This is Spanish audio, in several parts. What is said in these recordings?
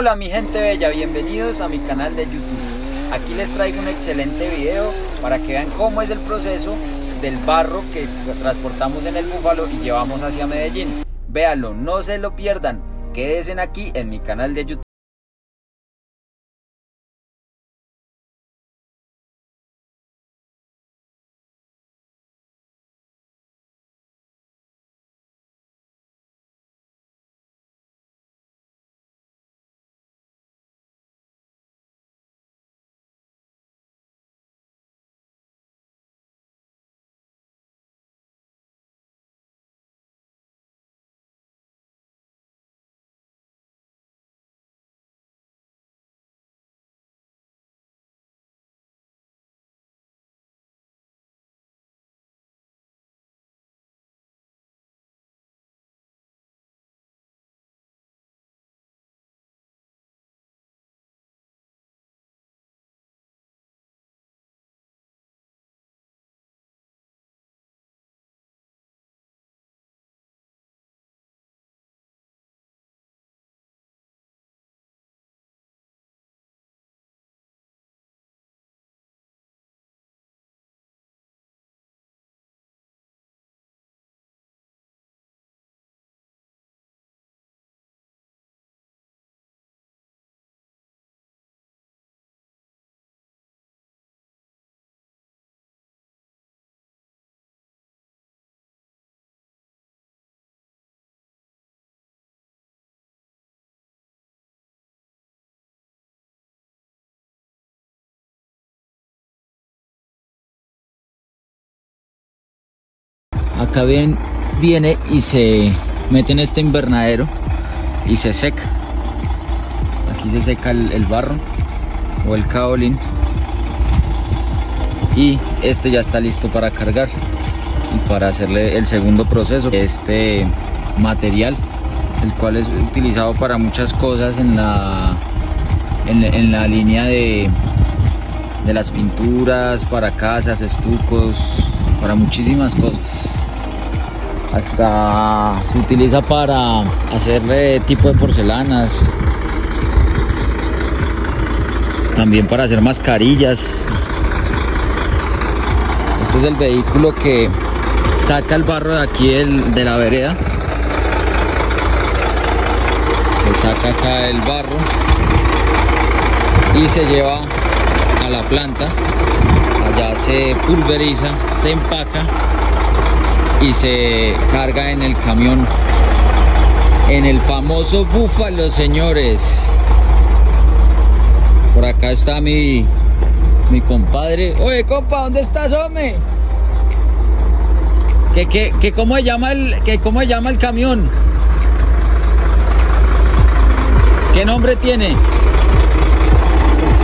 Hola, mi gente bella, bienvenidos a mi canal de YouTube. Aquí les traigo un excelente video para que vean cómo es el proceso del barro que transportamos en el búfalo y llevamos hacia Medellín. Véanlo, no se lo pierdan, quédense aquí en mi canal de YouTube. Acá viene y se mete en este invernadero y se seca. Aquí se seca el, barro o el caolín. Y este ya está listo para cargar y para hacerle el segundo proceso. Este material el cual es utilizado para muchas cosas en la en la línea de de las pinturas para casas estucos para muchísimas cosas hasta se utiliza para hacer tipo de porcelanas. También para hacer mascarillas. Este es el vehículo que saca el barro de aquí el, de la vereda. Se saca acá el barro y se lleva a la planta. Allá se pulveriza se empaca y se carga en el camión. En el famoso búfalo señores. Por acá está mi mi compadre. Oye compa dónde estás hombre que, que, que cómo se llama el que cómo se llama el camión qué nombre tiene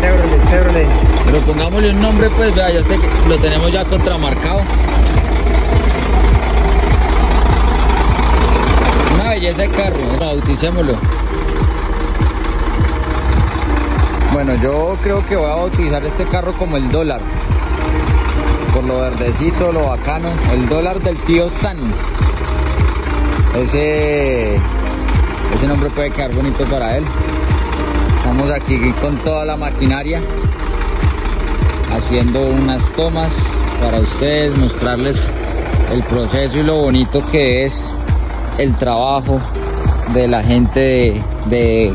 Chevrolet, Chevrolet. pero pongámosle un nombre pues vea ya este lo tenemos ya contramarcado belleza de carro, Bueno, yo creo que voy a bautizar este carro como el dólar. Por lo verdecito, lo bacano. El dólar del tío San. Ese, ese nombre puede quedar bonito para él. Estamos aquí con toda la maquinaria. Haciendo unas tomas para ustedes, mostrarles el proceso y lo bonito que es el trabajo de la gente de,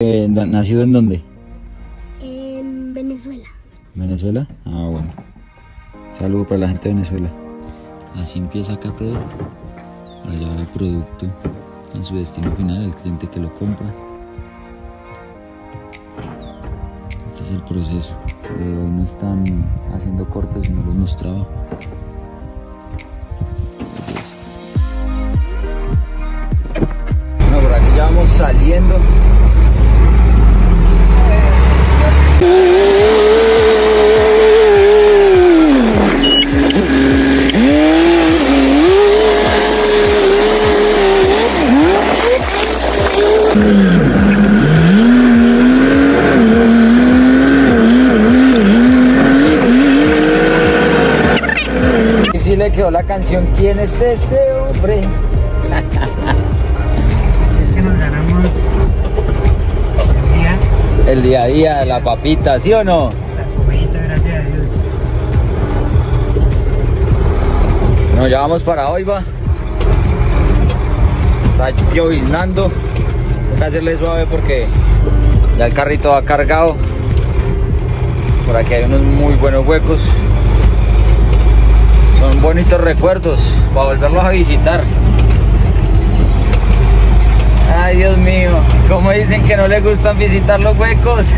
Eh, ¿Nacido en dónde? En Venezuela. ¿Venezuela? Ah, bueno. Saludo para la gente de Venezuela. Así empieza acá todo para llevar el producto a su destino final, el cliente que lo compra. Este es el proceso. Eh, hoy no están haciendo cortes y no los mostraba. Bueno, por aquí ya vamos saliendo. Quedó la canción ¿Quién es ese hombre? Si es que nos ganamos el día, El día a día, la papita, ¿sí o no? la comidita, gracias a Dios. Bueno, ya vamos para hoy, va. Está lloviznando. Toca hacerle suave porque ya el carrito va cargado. Por aquí hay unos muy buenos huecos. Son bonitos recuerdos para volverlos a visitar. Ay, Dios mío, como dicen que no les gustan visitar los huecos.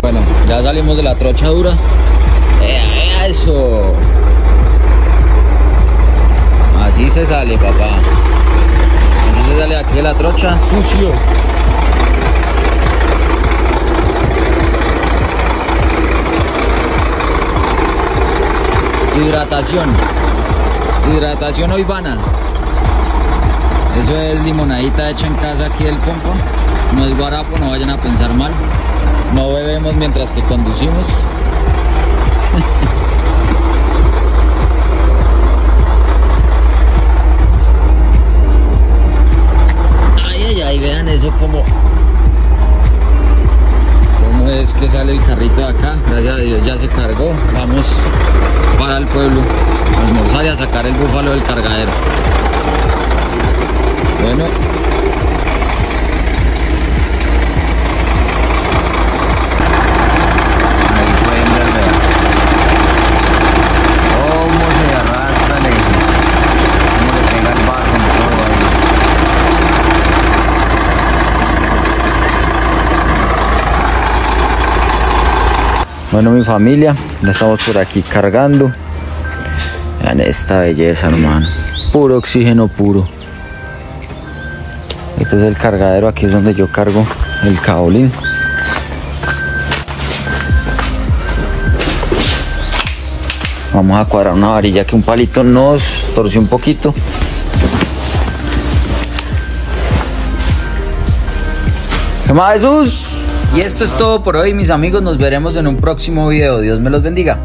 Bueno, ya salimos de la trocha dura. ¡Ea, ea, eso! Así se sale, papá. Así se sale aquí de la trocha sucio. Hidratación. Hidratación hoivana. Eso es limonadita hecha en casa aquí del compa. No es guarapo, no vayan a pensar mal. No bebemos mientras que conducimos. Ay, ay, ay, vean eso como... ¿Cómo es que sale el carrito de acá? Gracias a Dios ya se cargó. Vamos para el pueblo a almorzar y a sacar el búfalo del cargadero. Bueno. Ahí pueden ver, vean. Cómo se arrastra el eje. Cómo le pega el barro en todo ahí. Bueno mi familia, ya estamos por aquí cargando. Vean esta belleza hermano. Puro oxígeno puro. Este es el cargadero, aquí es donde yo cargo el caolín. Vamos a cuadrar una varilla que un palito nos torció un poquito. ¿Qué más Jesús? Y esto es todo por hoy mis amigos, nos veremos en un próximo video, Dios me los bendiga.